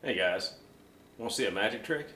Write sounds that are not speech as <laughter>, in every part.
Hey guys, want to see a magic trick?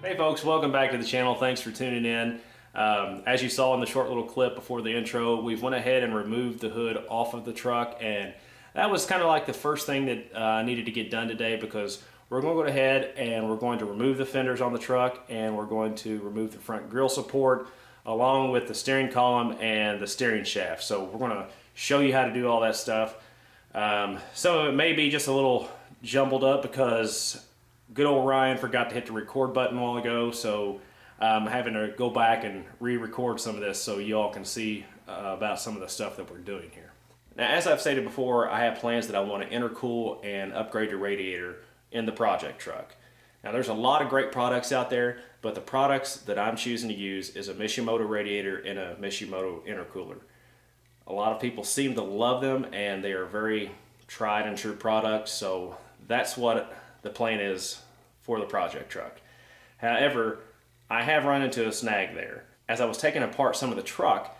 Hey folks, welcome back to the channel. Thanks for tuning in. Um, as you saw in the short little clip before the intro, we've went ahead and removed the hood off of the truck and that was kind of like the first thing that uh, I needed to get done today because we're going to go ahead and we're going to remove the fenders on the truck and we're going to remove the front grill support along with the steering column and the steering shaft. So we're going to show you how to do all that stuff. Um, some of it may be just a little jumbled up because good old Ryan forgot to hit the record button a while ago. So I'm having to go back and re-record some of this so you all can see uh, about some of the stuff that we're doing here. Now, as I've stated before, I have plans that I want to intercool and upgrade the radiator in the project truck. Now there's a lot of great products out there, but the products that I'm choosing to use is a Mishimoto radiator and a Mishimoto intercooler. A lot of people seem to love them and they are very tried and true products, so that's what the plan is for the project truck. However, I have run into a snag there. As I was taking apart some of the truck,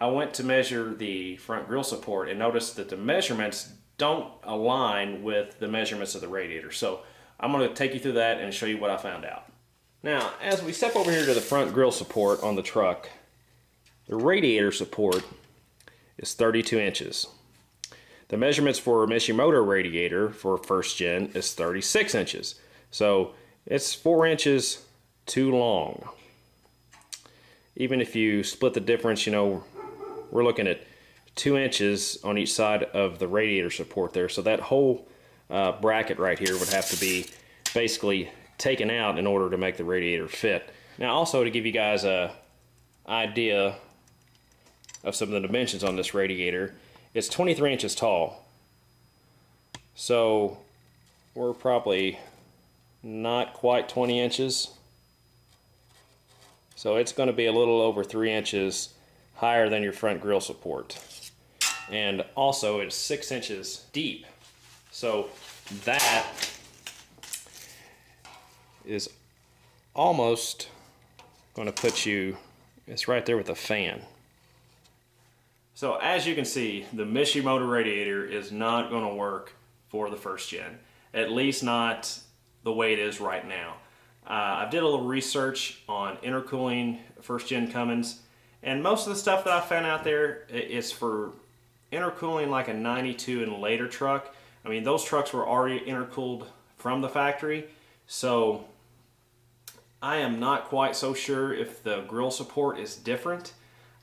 I went to measure the front grill support and noticed that the measurements don't align with the measurements of the radiator. So I'm going to take you through that and show you what I found out. Now, as we step over here to the front grill support on the truck, the radiator support is 32 inches. The measurements for a Mishimoto radiator for first gen is 36 inches. So it's four inches too long. Even if you split the difference, you know, we're looking at two inches on each side of the radiator support there. So that whole uh, bracket right here would have to be basically taken out in order to make the radiator fit. Now also to give you guys a idea of some of the dimensions on this radiator, it's 23 inches tall. So we're probably not quite 20 inches. So it's going to be a little over 3 inches higher than your front grill support and also it's six inches deep. So that is almost going to put you, it's right there with the fan. So as you can see, the Mishimoto radiator is not going to work for the first gen, at least not the way it is right now. Uh, I did a little research on intercooling first gen Cummins, and most of the stuff that I found out there is for intercooling like a 92 and later truck, I mean, those trucks were already intercooled from the factory. So I am not quite so sure if the grill support is different.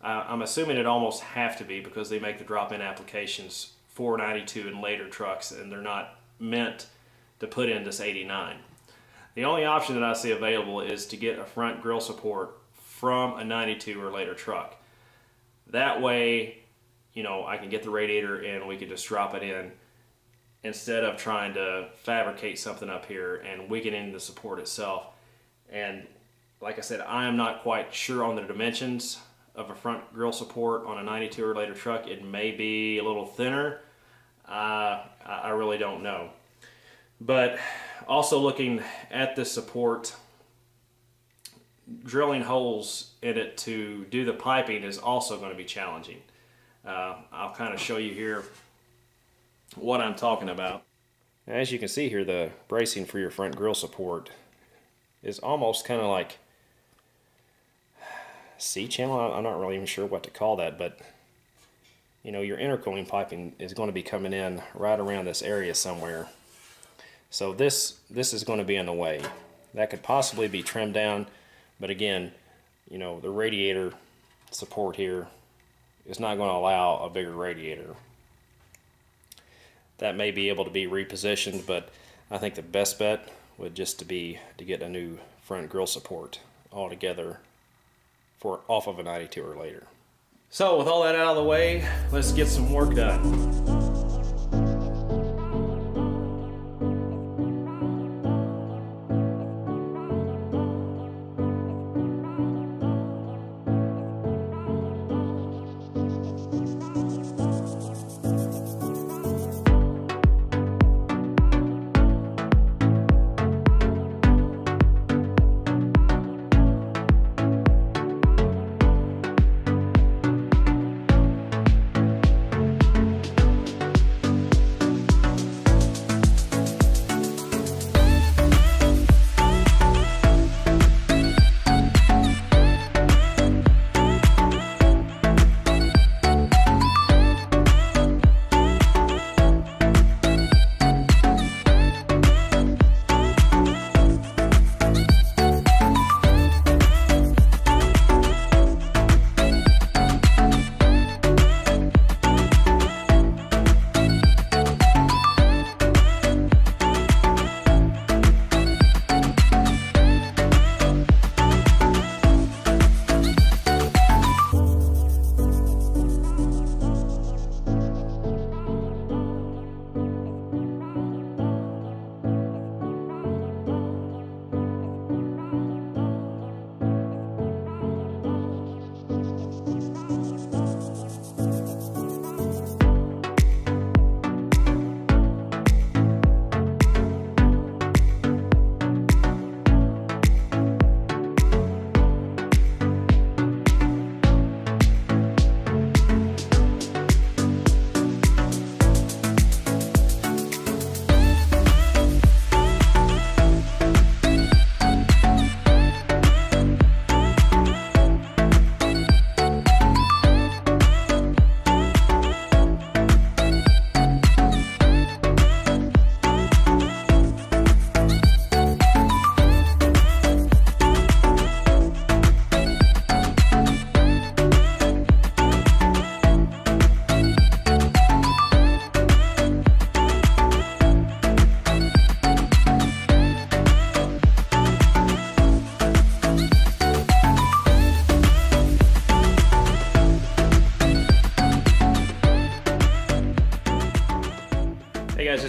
Uh, I'm assuming it almost have to be because they make the drop-in applications for 92 and later trucks and they're not meant to put in this 89. The only option that I see available is to get a front grill support from a 92 or later truck. That way you know, I can get the radiator and we can just drop it in instead of trying to fabricate something up here and weakening the support itself. And like I said, I am not quite sure on the dimensions of a front grill support on a 92 or later truck. It may be a little thinner. Uh, I really don't know. But also looking at the support, drilling holes in it to do the piping is also going to be challenging. Uh, I'll kind of show you here what I'm talking about. As you can see here, the bracing for your front grill support is almost kind of like C-channel. I'm not really even sure what to call that, but you know, your intercooling piping is going to be coming in right around this area somewhere. So this, this is going to be in the way. That could possibly be trimmed down, but again, you know, the radiator support here is not going to allow a bigger radiator. That may be able to be repositioned, but I think the best bet would just to be to get a new front grill support altogether for off of a 92 or later. So with all that out of the way, let's get some work done.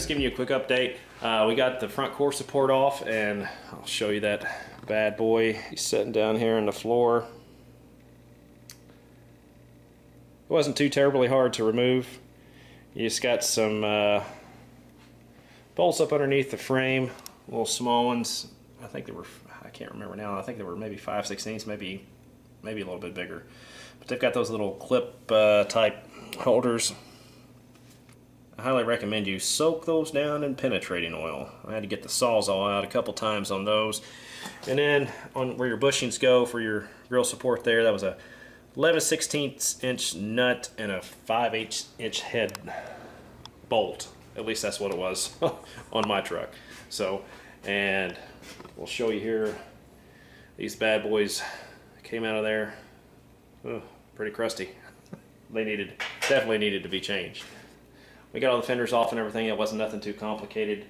Giving you a quick update. Uh, we got the front core support off and I'll show you that bad boy. He's sitting down here on the floor. It wasn't too terribly hard to remove. You just got some uh, bolts up underneath the frame, little small ones. I think they were, I can't remember now, I think they were maybe 5 16 maybe, maybe a little bit bigger. But they've got those little clip uh, type holders. Highly recommend you soak those down in penetrating oil. I had to get the Sawzall out a couple times on those. And then on where your bushings go for your grill support there, that was a 11 16 inch nut and a 5 8 inch head bolt. At least that's what it was <laughs> on my truck. So, and we'll show you here, these bad boys came out of there, oh, pretty crusty. <laughs> they needed, definitely needed to be changed. We got all the fenders off and everything. It wasn't nothing too complicated.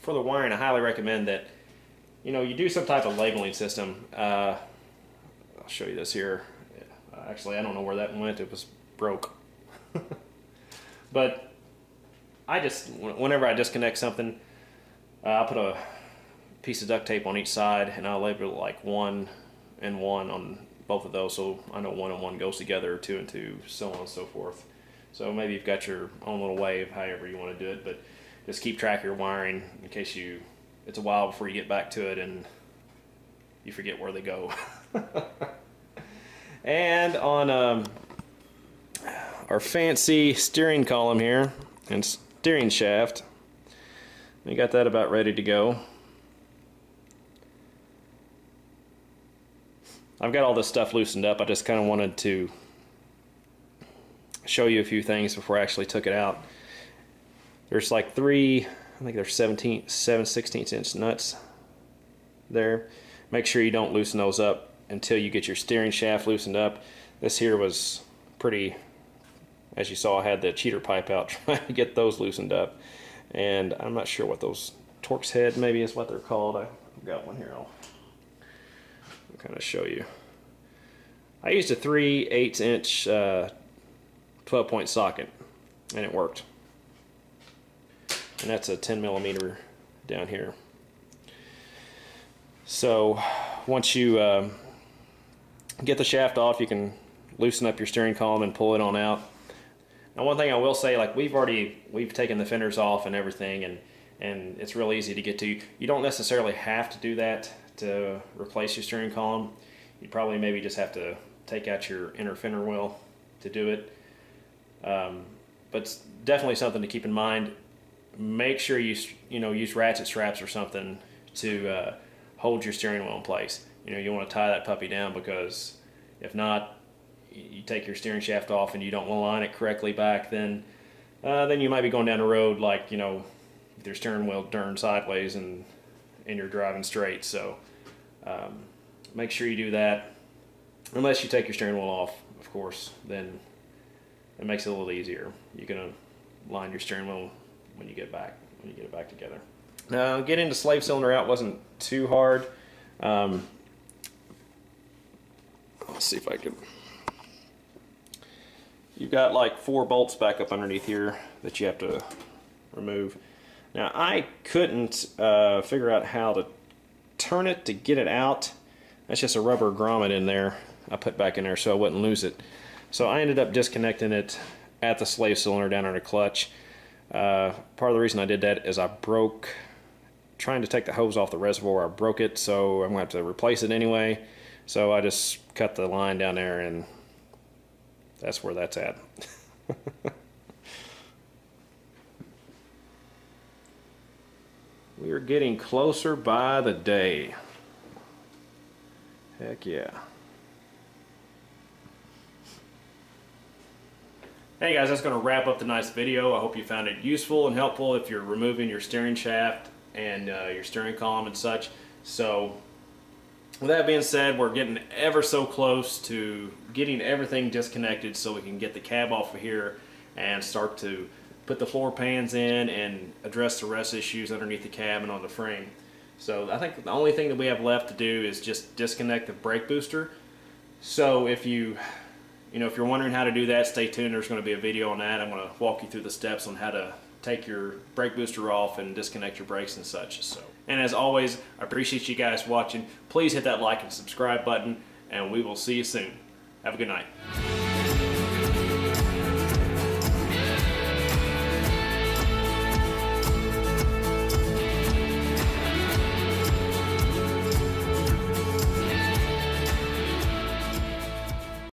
For the wiring, I highly recommend that, you know, you do some type of labeling system. Uh, I'll show you this here. Actually, I don't know where that went. It was broke. <laughs> but I just, whenever I disconnect something, uh, I'll put a piece of duct tape on each side and I'll label it like one and one on both of those so I know one and one goes together, two and two, so on and so forth. So maybe you've got your own little way of however you want to do it, but just keep track of your wiring in case you, it's a while before you get back to it and you forget where they go. <laughs> and on um, our fancy steering column here and steering shaft, we got that about ready to go. I've got all this stuff loosened up. I just kind of wanted to show you a few things before I actually took it out. There's like three, I think there's 17, 7 16 inch nuts there. Make sure you don't loosen those up until you get your steering shaft loosened up. This here was pretty, as you saw, I had the cheater pipe out <laughs> trying to get those loosened up. And I'm not sure what those Torx head maybe is what they're called. I've got one here. I'll kind of show you. I used a 3 8 inch uh, 12 point socket and it worked. And that's a 10 millimeter down here. So once you uh, get the shaft off, you can loosen up your steering column and pull it on out. Now one thing I will say, like we've already, we've taken the fenders off and everything and, and it's real easy to get to. You don't necessarily have to do that to replace your steering column. You probably maybe just have to take out your inner fender well to do it. Um, but definitely something to keep in mind. Make sure you you know use ratchet straps or something to uh, hold your steering wheel in place. You know you want to tie that puppy down because if not, you take your steering shaft off and you don't align it correctly back, then uh, then you might be going down the road like you know your steering wheel turned sideways and and you're driving straight. So um, make sure you do that. Unless you take your steering wheel off, of course, then it makes it a little easier. You can line your steering wheel when you get back when you get it back together. Now, getting the slave cylinder out wasn't too hard. Um, let's see if I can. You've got like four bolts back up underneath here that you have to remove. Now, I couldn't uh, figure out how to turn it to get it out. That's just a rubber grommet in there I put back in there so I wouldn't lose it. So I ended up disconnecting it at the slave cylinder down under clutch. Uh, part of the reason I did that is I broke, trying to take the hose off the reservoir, I broke it, so I'm going to have to replace it anyway. So I just cut the line down there and that's where that's at. <laughs> we are getting closer by the day. Heck yeah. Hey guys, that's going to wrap up the nice video. I hope you found it useful and helpful if you're removing your steering shaft and uh, your steering column and such. So with that being said, we're getting ever so close to getting everything disconnected so we can get the cab off of here and start to put the floor pans in and address the rest issues underneath the cab and on the frame. So I think the only thing that we have left to do is just disconnect the brake booster. So if you you know, if you're wondering how to do that, stay tuned. There's going to be a video on that. I'm going to walk you through the steps on how to take your brake booster off and disconnect your brakes and such. So, and as always, I appreciate you guys watching. Please hit that like and subscribe button, and we will see you soon. Have a good night.